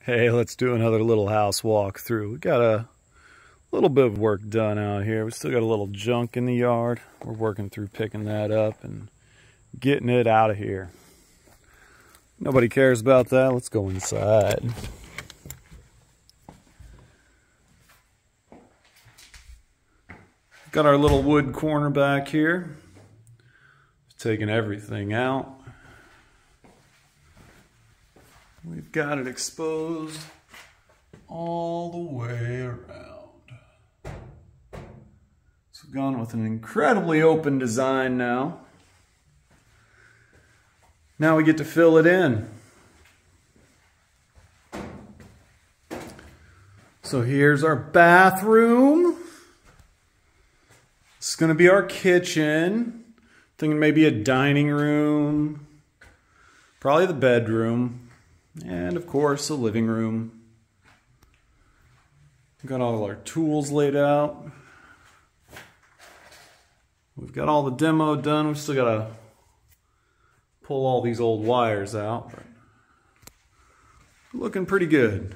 Hey, let's do another little house walk through. We got a little bit of work done out here. We still got a little junk in the yard. We're working through picking that up and getting it out of here. Nobody cares about that. Let's go inside. Got our little wood corner back here. Taking everything out. We've got it exposed all the way around. So we've gone with an incredibly open design now. Now we get to fill it in. So here's our bathroom. It's going to be our kitchen. Thinking maybe a dining room. Probably the bedroom. And of course, a living room. We've got all our tools laid out. We've got all the demo done. We've still got to pull all these old wires out. But looking pretty good.